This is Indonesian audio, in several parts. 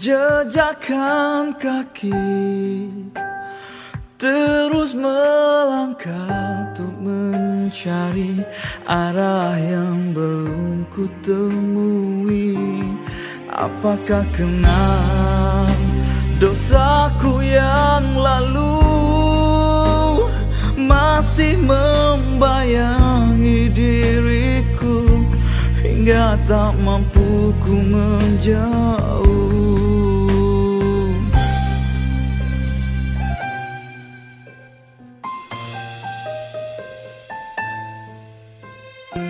Jejakan kaki Terus melangkah untuk mencari arah yang belum ku temui. Apakah kenal dosaku yang lalu? Masih membayangi diriku Hingga tak mampu ku menjauh Apalah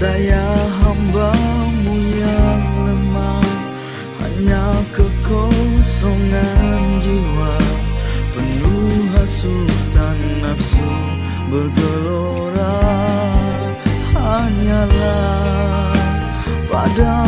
daya hambamu yang lemah? Hanya kekosongan jiwa Penuh hasutan nafsu bergelora. Hanyalah padamu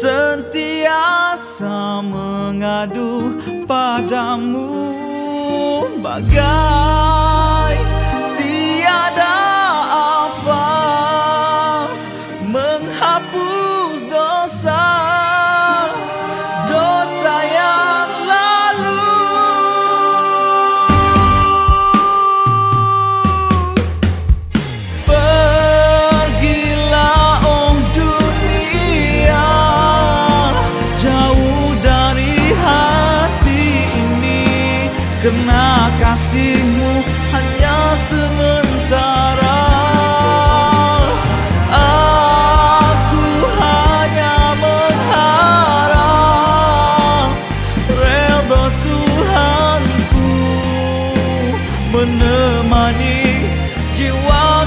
Sentiasa mengadu padamu. Bagai kasihmu hanya sementara. Aku hanya mengharap Redha Tuhanku menemani jiwa